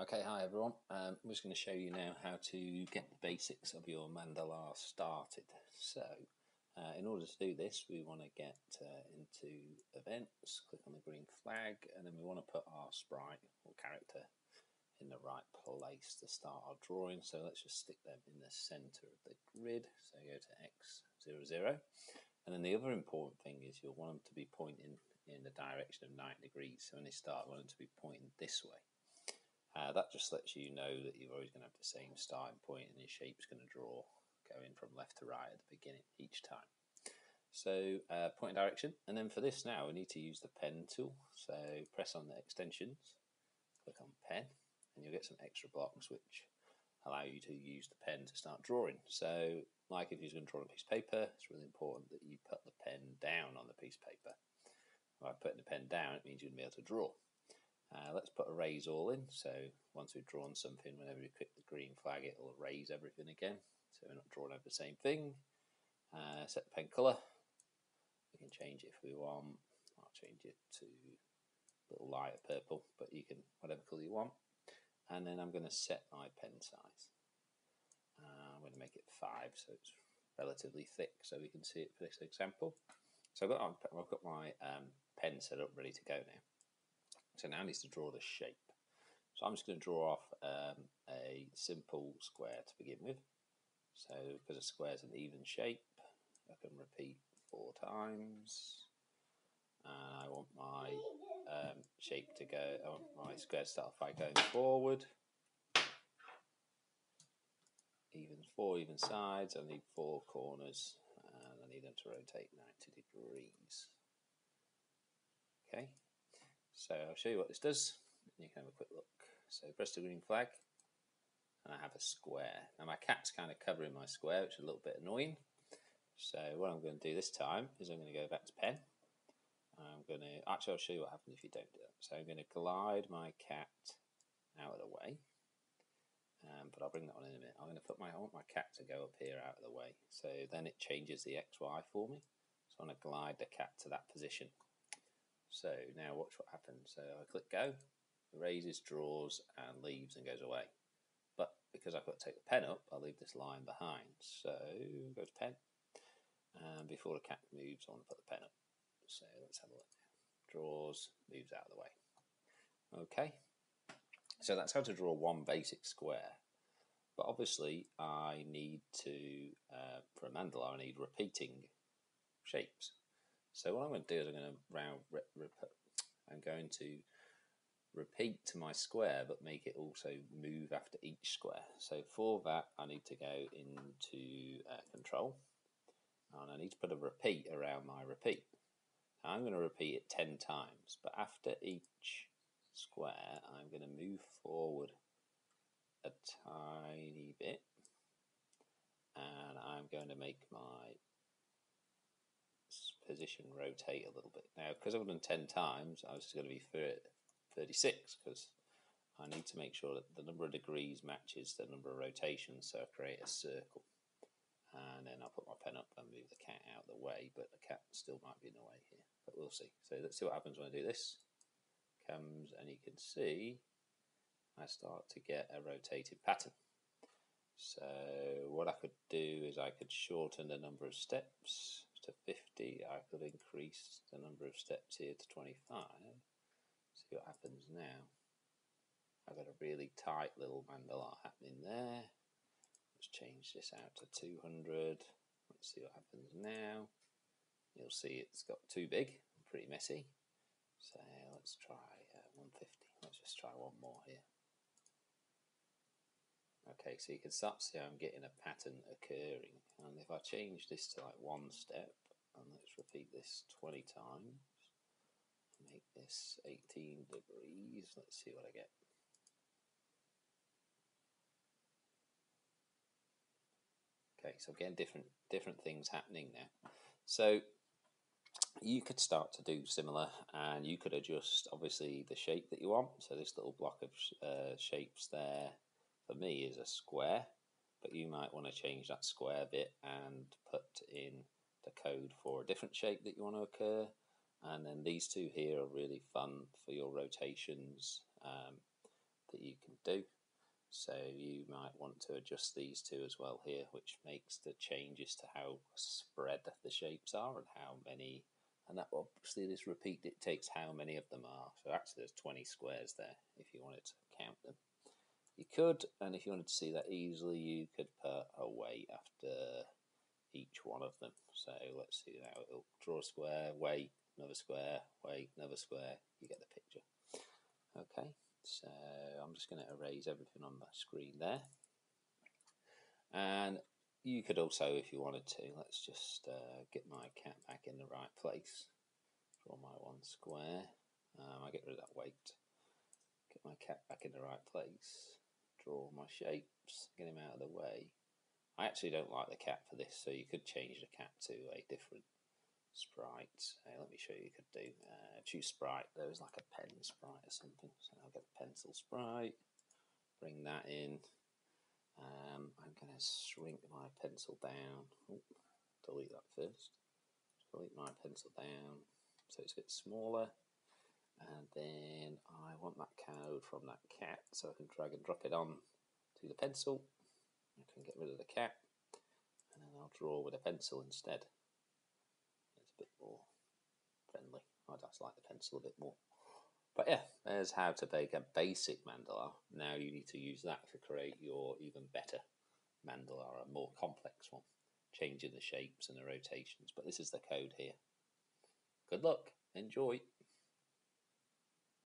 Okay, hi everyone. Um, I'm just going to show you now how to get the basics of your mandala started. So, uh, in order to do this, we want to get uh, into events, click on the green flag, and then we want to put our sprite or character in the right place to start our drawing. So let's just stick them in the center of the grid. So go to X00. And then the other important thing is you'll want them to be pointing in the direction of 90 degrees. So when they start, you want them to be pointing this way. Uh, that just lets you know that you're always going to have the same starting point and your shape's going to draw going from left to right at the beginning each time. So uh, point direction and then for this now we need to use the pen tool. So press on the extensions, click on pen and you'll get some extra blocks which allow you to use the pen to start drawing. So like if you're going to draw on a piece of paper, it's really important that you put the pen down on the piece of paper. By putting the pen down it means to be able to draw. Uh, let's put erase all in. So once we've drawn something, whenever we click the green flag, it will raise everything again. So we're not drawing over the same thing. Uh, set the pen colour. We can change it if we want. I'll change it to a little lighter purple, but you can whatever colour you want. And then I'm going to set my pen size. Uh, I'm going to make it five, so it's relatively thick, so we can see it for this example. So I've got, I've got my um, pen set up ready to go now. So now I need to draw the shape. So I'm just going to draw off um, a simple square to begin with. So because a square is an even shape, I can repeat four times. And I want my um, shape to go, I want my square to start by going forward. Even four even sides, I need four corners and I need them to rotate 90 degrees. Okay, so I'll show you what this does. You can have a quick look. So press the green flag and I have a square. Now my cat's kind of covering my square, which is a little bit annoying. So what I'm going to do this time is I'm going to go back to pen. I'm going to, actually I'll show you what happens if you don't do it. So I'm going to glide my cat out of the way. Um, but I'll bring that on in a minute. I'm going to put my, I want my cat to go up here out of the way. So then it changes the XY for me. So I'm going to glide the cat to that position. So now watch what happens. So I click go, raises, draws and leaves and goes away. But because I've got to take the pen up, I'll leave this line behind. So go to pen and before the cat moves I want to put the pen up. So let's have a look. Draws, moves out of the way. Okay, so that's how to draw one basic square. But obviously I need to, uh, for a mandala, I need repeating shapes. So what I'm going to do is I'm going to round, I'm going to repeat to my square but make it also move after each square. So for that I need to go into uh, control and I need to put a repeat around my repeat. Now I'm going to repeat it 10 times but after each square I'm going to move forward a tiny bit and I'm going to make my position rotate a little bit. Now, because I've done 10 times, I was going to be 36 because I need to make sure that the number of degrees matches the number of rotations, so I create a circle. And then I'll put my pen up and move the cat out of the way, but the cat still might be in the way here, but we'll see. So let's see what happens when I do this. Comes and you can see I start to get a rotated pattern. So what I could do is I could shorten the number of steps to 50, I could increase the number of steps here to 25. See what happens now. I've got a really tight little mandala happening there. Let's change this out to 200. Let's see what happens now. You'll see it's got too big, pretty messy. So let's try uh, 150. Let's just try one more here. Okay, so you can start to see I'm getting a pattern occurring. And if I change this to like one step, and let's repeat this 20 times, make this 18 degrees, let's see what I get. Okay, so again, different different things happening now. So you could start to do similar and you could adjust obviously the shape that you want. So this little block of uh, shapes there for me is a square, but you might want to change that square bit and put in the code for a different shape that you want to occur. And then these two here are really fun for your rotations um, that you can do. So you might want to adjust these two as well here, which makes the changes to how spread the shapes are and how many, and that obviously this repeat dictates how many of them are. So actually there's 20 squares there if you wanted to count them. You could, and if you wanted to see that easily, you could put a wait after each one of them. So let's see now, it'll draw a square, wait, another square, wait, another square, you get the picture. Okay, so I'm just going to erase everything on my screen there. And you could also, if you wanted to, let's just uh, get my cat back in the right place. Draw my one square. Um, I get rid of that wait. Get my cat back in the right place. Draw my shapes. Get him out of the way. I actually don't like the cat for this, so you could change the cat to a different sprite. Uh, let me show you. You could do uh, choose sprite. There was like a pen sprite or something. So I'll get a pencil sprite. Bring that in. Um, I'm going to shrink my pencil down. Oh, delete that first. Delete my pencil down so it's a bit smaller. And then I want that code from that cat, so I can drag and drop it on to the pencil. I can get rid of the cat, and then I'll draw with a pencil instead it's a bit more friendly. I just like the pencil a bit more. But yeah, there's how to make a basic mandala. Now you need to use that to create your even better mandala, a more complex one, changing the shapes and the rotations. But this is the code here. Good luck. Enjoy.